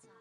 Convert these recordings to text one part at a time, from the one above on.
What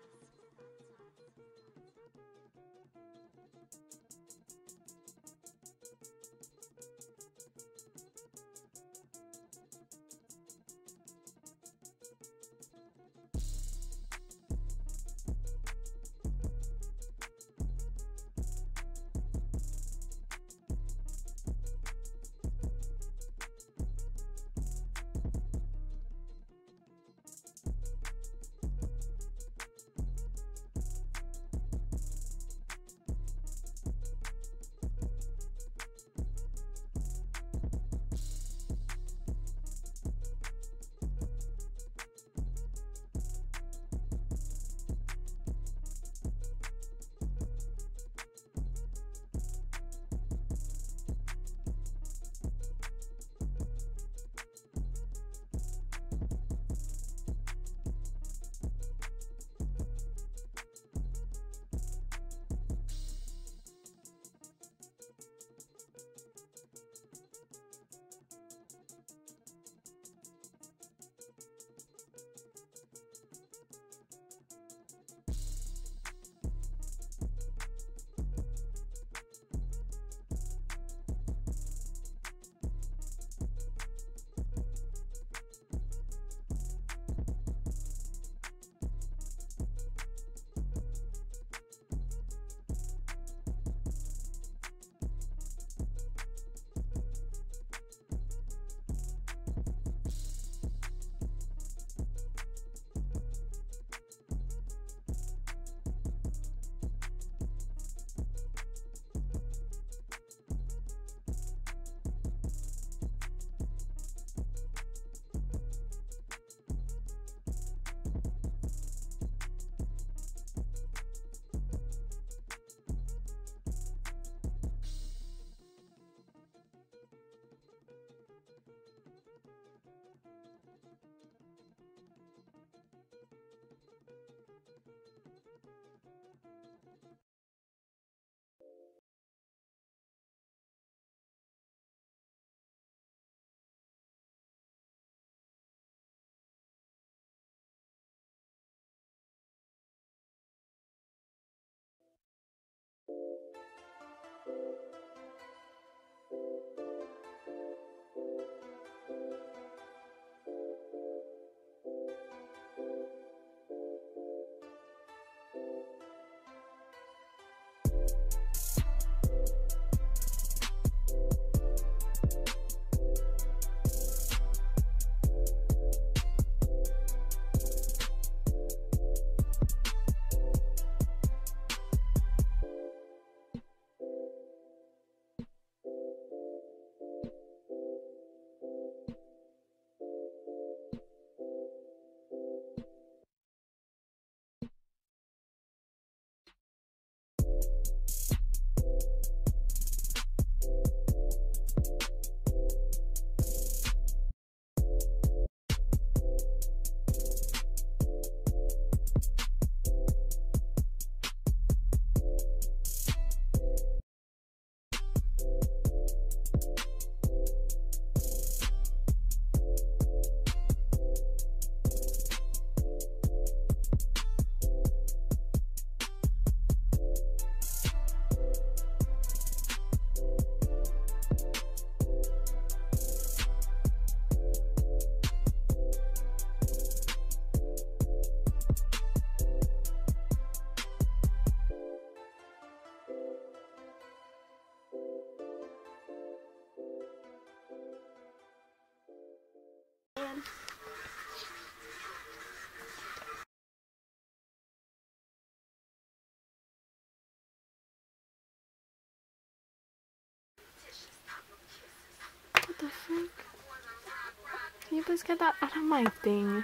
you please get that out of my thing?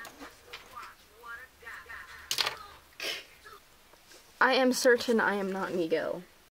I am certain I am not Migo.